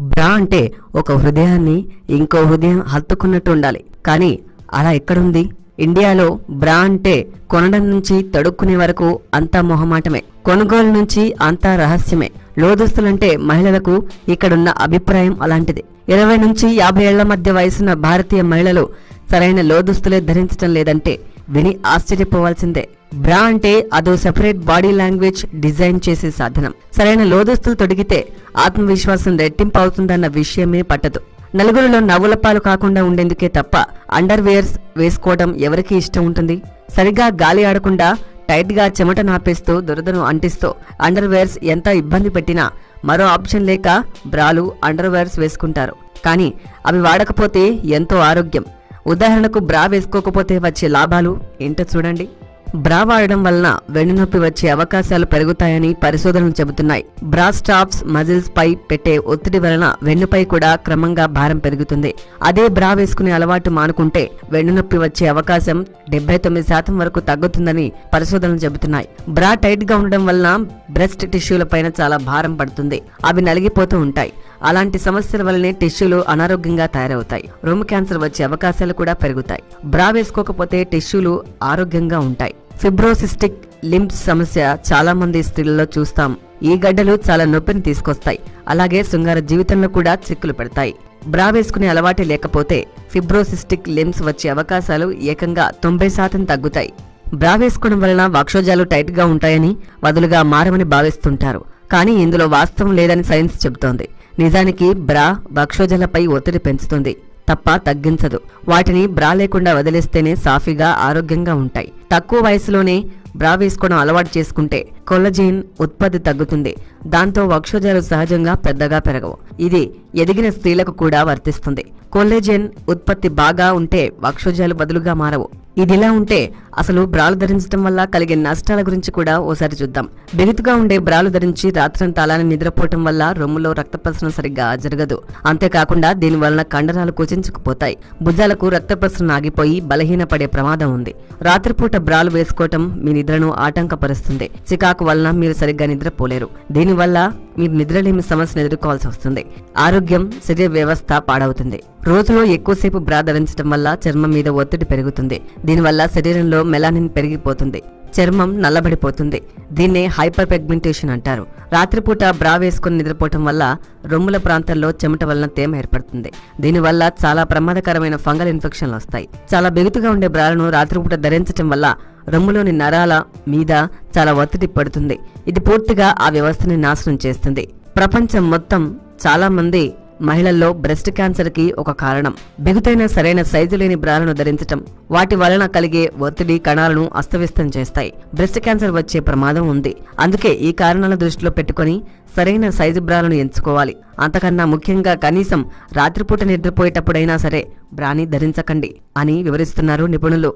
బ్రా అంటే ఒక హృదయాన్ని ఇంకో హృదయం హత్తుకున్నట్టు ఉండాలి. కానీ అలా ఎక్కడుంది? ఇండియాలో బ్రా అంటే కొనడం నుంచి తడుక్కునే వరకు అంతా మొహమాటమే. కొనుగోలు నుంచి అంతా రహస్యమే. లోదుస్తులంటే మహిళలకు ఇక్కడున్న అభిప్రాయం అలాంటిది. ఇరవై నుంచి యాభై ఏళ్ళ మధ్య వయసున్న భారతీయ మహిళలు సరైన లోదుస్తులే ధరించడం లేదంటే విని ఆశ్చర్యపోవాల్సిందే. బ్రా అంటే అదో సెపరేట్ బాడీ లాంగ్వేజ్ డిజైన్ చేసే సాధనం. సరైన లోదుస్తులు తొడిగితే ఆత్మవిశ్వాసం రెట్టింపు అవుతుందన్న విషయమే పట్టదు. నలుగురిలో నవ్వులపాలు కాకుండా ఉండేందుకే తప్ప అండర్ వేర్స్ వేసుకోవడం ఎవరికి ఇష్టం ఉంటుంది? సరిగా గాలి ఆడకుండా టైట్గా చెమట నాపేస్తూ దురదను అంటిస్తూ అండర్ వేర్స్ ఎంత ఇబ్బంది పెట్టినా మరో ఆప్షన్ లేక బ్రాలు అండర్ వేర్స్ వేసుకుంటారు. కానీ అవి వాడకపోతే ఎంతో ఆరోగ్యం. ఉదాహరణకు బ్రా వేసుకోకపోతే వచ్చే లాభాలు ఏంటో చూడండి. బ్రా వాడడం వలన వెన్నునొప్పి వచ్చే అవకాశాలు పెరుగుతాయని పరిశోధనలు చెబుతున్నాయి. బ్రా స్టాప్స్ మజిల్స్ పై పెట్టే ఒత్తిడి వలన వెన్నుపై కూడా క్రమంగా భారం పెరుగుతుంది. అదే బ్రా వేసుకునే అలవాటు మానుకుంటే వెన్నునొప్పి వచ్చే అవకాశం డెబ్బై తొమ్మిది శాతం వరకు తగ్గుతుందని పరిశోధనలు చెబుతున్నాయి. బ్రా టైట్గా ఉండడం వలన బ్రెస్ట్ టిష్యూల పైన చాలా భారం పడుతుంది. అవి నలిగిపోతూ ఉంటాయి. అలాంటి సమస్యల వల్లనే టిష్యూలు అనారోగ్యంగా తయారవుతాయి. రొమ్ము క్యాన్సర్ వచ్చే అవకాశాలు కూడా పెరుగుతాయి. బ్రా వేసుకోకపోతే టిష్యూలు ఆరోగ్యంగా ఉంటాయి. ఫిబ్రోసిస్టిక్ లింప్స్ సమస్య చాలా మంది స్త్రీలలో చూస్తాం. ఈ గడ్డలు చాలా నొప్పిని తీసుకొస్తాయి. అలాగే శృంగార జీవితంలో కూడా చిక్కులు పెడతాయి. బ్రా వేసుకునే అలవాటు లేకపోతే ఫిబ్రోసిస్టిక్ లిమ్స్ వచ్చే అవకాశాలు ఏకంగా తొంభై శాతం తగ్గుతాయి. బ్రా వేసుకోవడం వలన వక్షోజాలు టైట్గా ఉంటాయని వదులుగా మారమని భావిస్తుంటారు. కానీ ఇందులో వాస్తవం లేదని సైన్స్ చెబుతోంది. నిజానికి బ్రా వక్షోజాలపై ఒత్తిడి పెంచుతుంది. తప్ప తగ్గించదు. వాటిని బ్రా లేకుండా వదిలేస్తేనే సాఫీగా ఆరోగ్యంగా ఉంటాయి. తక్కువ వయసులోనే బ్రా వేసుకోవడం అలవాటు చేసుకుంటే కొల్లజీన్ ఉత్పత్తి తగ్గుతుంది. దాంతో వక్షోజాలు సహజంగా పెద్దగా పెరగవు. ఇది ఎదిగిన స్త్రీలకు కూడా వర్తిస్తుంది. కొల్లజెన్ ఉత్పత్తి బాగా ఉంటే వక్షోజాలు బదులుగా మారవు. ఇదిలా ఉంటే అసలు బ్రాలు ధరించడం వల్ల కలిగే నష్టాల గురించి కూడా ఓసారి చూద్దాం. బెగుతుగా ఉండే బ్రాలు ధరించి రాత్రంతా అలానే నిద్రపోవటం వల్ల రొమ్ములో రక్త ప్రసరణ సరిగ్గా జరగదు. అంతేకాకుండా దీని వలన కండరాలు కుచించుకుపోతాయి. భుజాలకు రక్త ప్రసరణ ఆగిపోయి బలహీనపడే ప్రమాదం ఉంది. రాత్రిపూట బ్రాలు వేసుకోవటం మీ నిద్రను ఆటంకపరుస్తుంది. చికాకు వలన మీరు సరిగ్గా నిద్రపోలేరు. దీనివల్ల మీరు నిద్రలేమి సమస్యను ఎదుర్కోవాల్సి వస్తుంది. ఆరోగ్యం శరీర వ్యవస్థ పాడవుతుంది. రోజులో ఎక్కువసేపు బ్రా ధరించడం వల్ల చర్మం మీద ఒత్తిడి పెరుగుతుంది. దీనివల్ల శరీరంలో మెలానిన్ పెరిగిపోతుంది. చర్మం నల్లబడిపోతుంది. దీన్నే హైపర్ పెగ్మెంటేషన్ అంటారు. రాత్రిపూట బ్రా వేసుకుని నిద్రపోవటం వల్ల రొమ్ముల ప్రాంతాల్లో చెమట వలన తేమ ఏర్పడుతుంది. దీనివల్ల చాలా ప్రమాదకరమైన ఫంగల్ ఇన్ఫెక్షన్లు వస్తాయి. చాలా బెగుతుగా ఉండే బ్రాలను రాత్రిపూట ధరించటం వల్ల రొమ్ములోని నరాల మీద చాలా ఒత్తిడి పడుతుంది. ఇది పూర్తిగా ఆ వ్యవస్థని నాశనం చేస్తుంది. ప్రపంచం మొత్తం చాలామంది మహిళల్లో బ్రెస్ట్ క్యాన్సర్కి ఒక కారణం. బిగుతైన సరైన సైజు లేని బ్రాలను ధరించటం. వాటి వలన కలిగే ఒత్తిడి కణాలను అస్తవ్యస్తం చేస్తాయి. బ్రెస్ట్ క్యాన్సర్ వచ్చే ప్రమాదం ఉంది. అందుకే ఈ కారణాల దృష్టిలో పెట్టుకొని సరైన సైజు బ్రాలను ఎంచుకోవాలి. అంతకన్నా ముఖ్యంగా కనీసం రాత్రిపూట నిద్రపోయేటప్పుడైనా సరే బ్రాని ధరించకండి అని వివరిస్తున్నారు నిపుణులు.